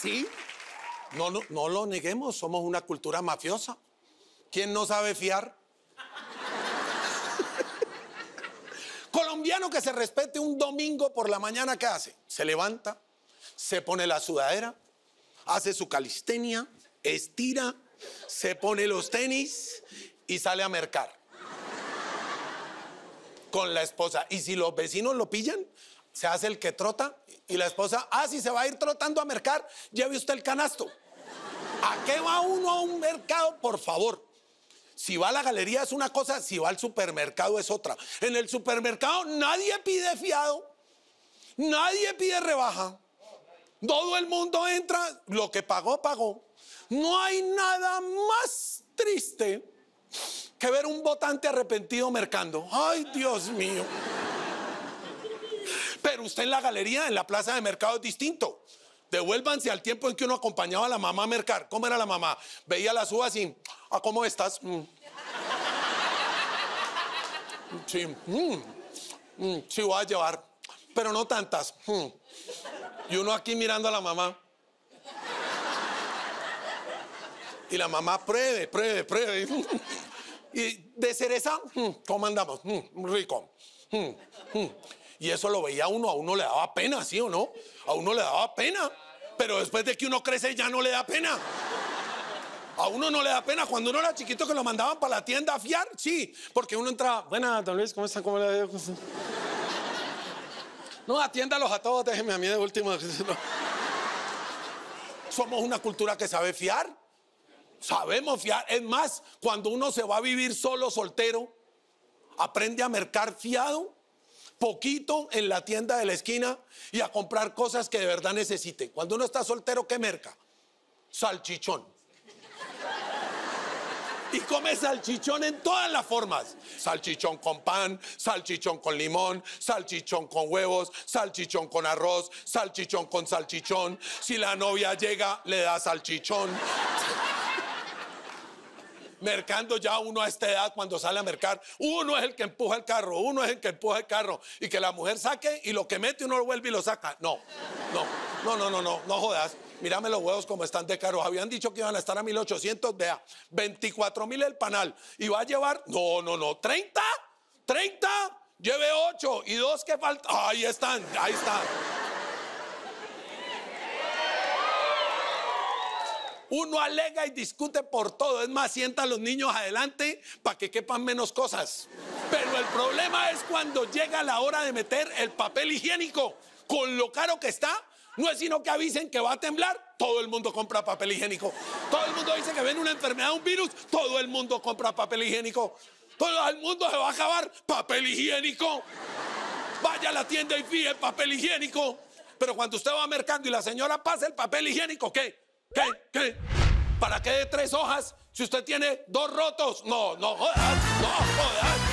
Sí, no, no, no lo neguemos, somos una cultura mafiosa. ¿Quién no sabe fiar? Colombiano que se respete un domingo por la mañana, ¿qué hace? Se levanta, se pone la sudadera, hace su calistenia, estira, se pone los tenis y sale a mercar. Con la esposa. Y si los vecinos lo pillan, se hace el que trota y la esposa, ah, si se va a ir trotando a mercar, lleve usted el canasto. ¿A qué va uno a un mercado? Por favor. Si va a la galería es una cosa, si va al supermercado es otra. En el supermercado nadie pide fiado, nadie pide rebaja. Todo el mundo entra, lo que pagó, pagó. No hay nada más triste que ver un votante arrepentido mercando. Ay, Dios mío. Usted en la galería, en la plaza de mercado es distinto. Devuélvanse al tiempo en que uno acompañaba a la mamá a mercar. ¿Cómo era la mamá? Veía las uvas y, ¿a cómo estás? Mm. Sí, mm. Mm, sí voy a llevar, pero no tantas. Y uno aquí mirando a la mamá. Y la mamá pruebe, pruebe, pruebe. Y de cereza, ¿cómo andamos? Rico. Y eso lo veía uno, a uno le daba pena, ¿sí o no? A uno le daba pena. Pero después de que uno crece ya no le da pena. A uno no le da pena. Cuando uno era chiquito que lo mandaban para la tienda a fiar, sí. Porque uno entraba, buena, don Luis, ¿cómo está? ¿Cómo le va? No, atiéndalos a todos, déjenme a mí de último. Somos una cultura que sabe fiar. Sabemos fiar. Es más, cuando uno se va a vivir solo, soltero, aprende a mercar fiado poquito en la tienda de la esquina y a comprar cosas que de verdad necesite. Cuando uno está soltero, ¿qué merca? Salchichón. Y come salchichón en todas las formas. Salchichón con pan, salchichón con limón, salchichón con huevos, salchichón con arroz, salchichón con salchichón. Si la novia llega, le da salchichón mercando ya uno a esta edad cuando sale a mercar, uno es el que empuja el carro, uno es el que empuja el carro y que la mujer saque y lo que mete uno lo vuelve y lo saca. No, no, no, no, no, no, no jodas. Mírame los huevos como están de caros. Habían dicho que iban a estar a 1800, vea, 24 mil el panal. ¿Y va a llevar? No, no, no, 30, 30, lleve 8 y dos que faltan. Ahí están, ahí están. Uno alega y discute por todo. Es más, sienta a los niños adelante para que quepan menos cosas. Pero el problema es cuando llega la hora de meter el papel higiénico. Con lo caro que está, no es sino que avisen que va a temblar. Todo el mundo compra papel higiénico. Todo el mundo dice que ven una enfermedad, un virus. Todo el mundo compra papel higiénico. Todo el mundo se va a acabar papel higiénico. Vaya a la tienda y pide papel higiénico. Pero cuando usted va mercando y la señora pasa el papel higiénico, ¿qué? ¿Qué? ¿Qué? ¿Para qué de tres hojas si usted tiene dos rotos? No, no jodas, no jodas.